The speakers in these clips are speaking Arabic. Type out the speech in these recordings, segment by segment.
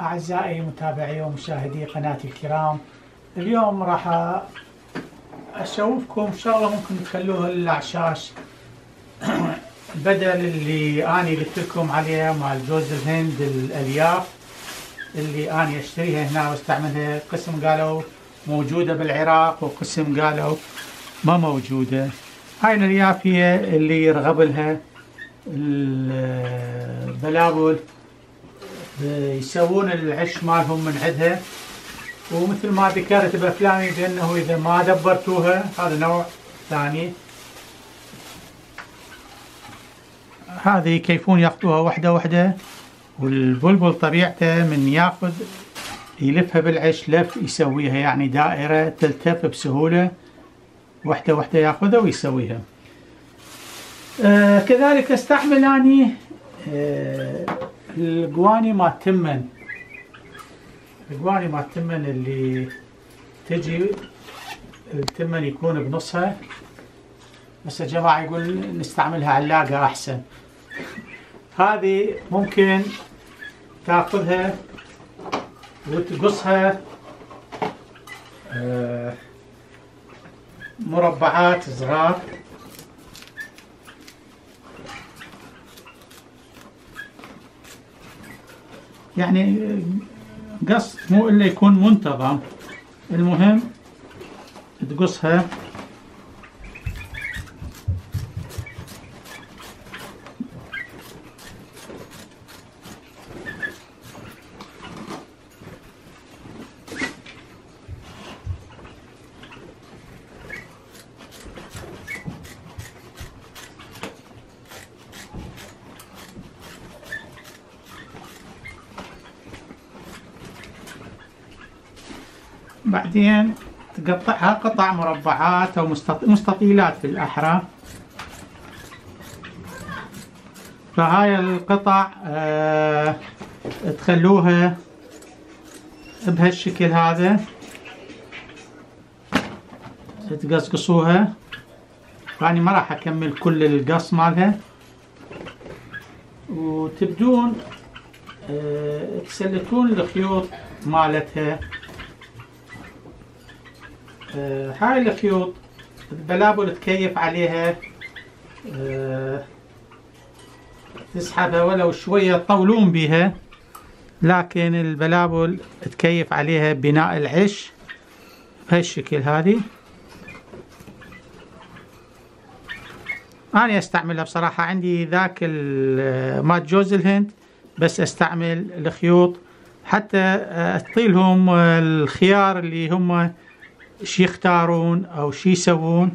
أعزائي متابعي ومشاهدي قناتي الكرام اليوم راح أشوفكم شغلة ممكن تخلوها للأعشاش بدل اللي أنا قلت لكم عليه مال جوز الهند الألياف اللي أنا أشتريها هنا وأستعملها. قسم قالوا موجودة بالعراق وقسم قالوا ما موجودة. هاي الألياف هي اللي يرغب لها البلابل يسوون العش مالهم من عندها. ومثل ما ذكرت بأفلامي بأنه إذا ما دبرتوها هذا نوع ثاني. هذه يكيفون يأخذوها وحدة وحدة والبلبل طبيعته من يأخذ يلفها بالعش لف يسويها يعني دائرة تلتف بسهولة وحدة وحدة يأخذها ويسويها. آه كذلك استعمل أني آه القواني مال تمن. القواني مال تمن اللي تجي التمن يكون بنصها. بس الجماعة يقول نستعملها علاقة أحسن. هذه ممكن تأخذها وتقصها آه، مربعات صغار. يعني قص مو إلا يكون منتظم. المهم تقصها بعدين تقطعها قطع مربعات أو مستطيلات في الأحرى. فهاي القطع آه تخلوها بهالشكل هذا. تقصقصوها. يعني ما راح أكمل كل القص مالها. وتبدون آه تسلكون الخيوط مالتها. هاي الخيوط البلابل تكيف عليها آه تسحبها ولو شوية تطولون بها لكن البلابل تكيف عليها بناء العش بهالشكل هذه. أنا أستعملها بصراحة عندي ذاك مال جوز الهند بس أستعمل الخيوط. حتى أعطيلهم الخيار اللي هم شي يختارون أو شي يسوون.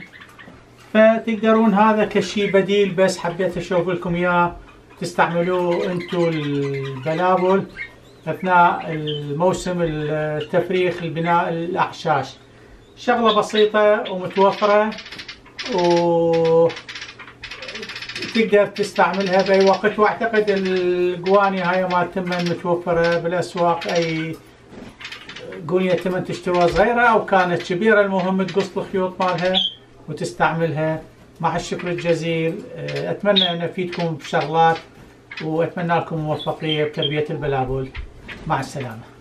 فتقدرون هذا كشي بديل بس حبيت أشوف لكم إياه. تستعملوه أنتو البلابل أثناء الموسم التفريخ البناء الاعشاش شغلة بسيطة ومتوفرة و تقدر تستعملها بأي وقت. وأعتقد القواني هاي ما تمن متوفرة بالأسواق أي قونية تمن تشتروها صغيرة أو كانت كبيرة المهم تقص الخيوط مالها وتستعملها. مع الشكر الجزيل أتمنى أن أفيدكم بشغلات وأتمنى لكم موفقية بتربية البلابل. مع السلامة.